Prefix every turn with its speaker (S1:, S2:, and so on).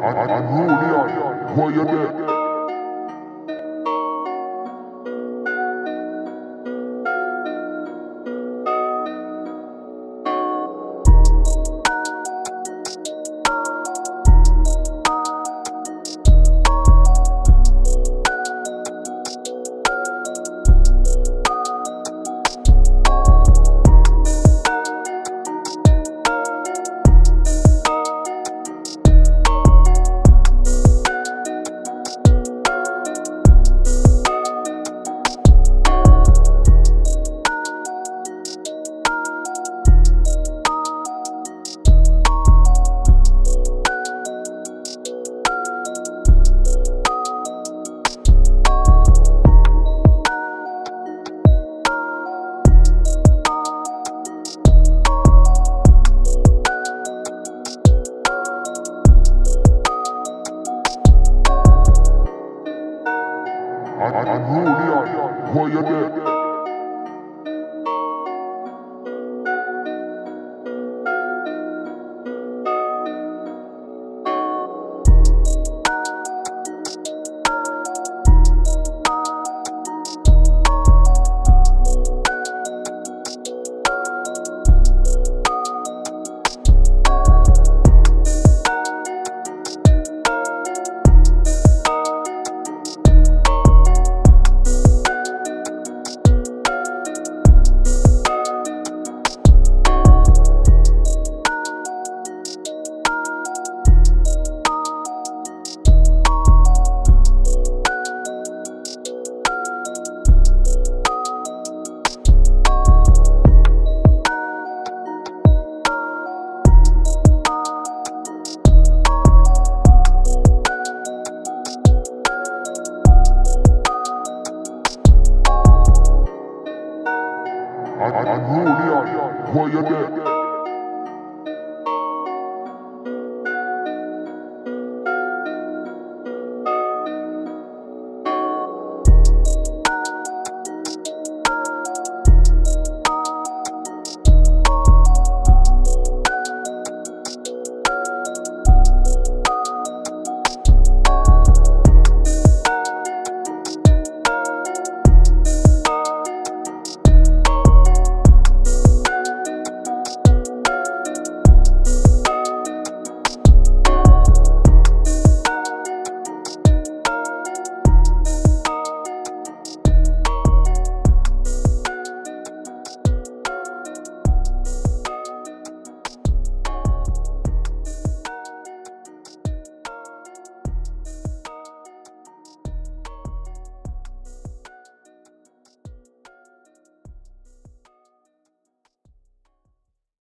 S1: and, am and roll it out. you I'm it up. Why you there? I, am I, I, I, I,